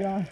John.